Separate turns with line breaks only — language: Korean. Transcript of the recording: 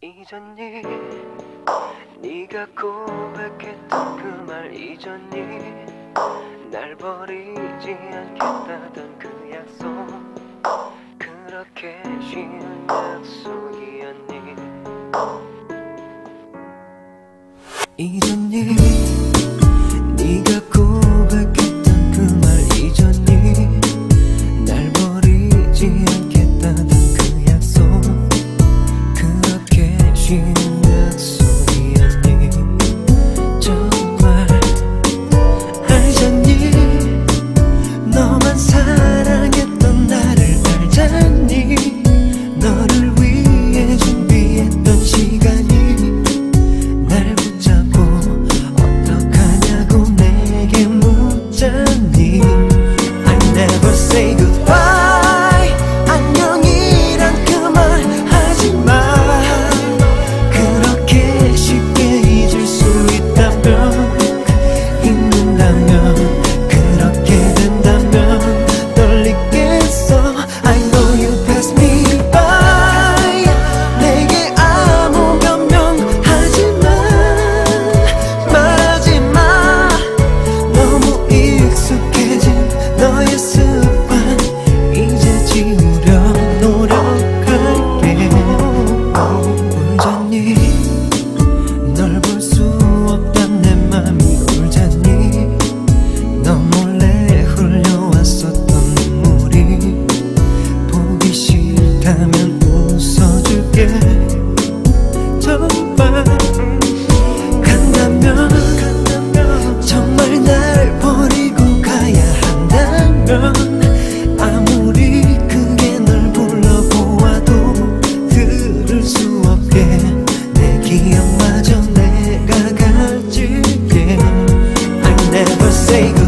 잊었니 네가 고백했던 그 말 잊었니 날 버리지 않겠다던 그 약속. 그렇게 쉬운 약속이었니 가면 웃어줄게. 정말 간다면 정말 날 버리고 가야 한다면 아무리 크게 널 불러보아도 들을 수 없게. 내 기억마저 내가 가질게. I never say goodbye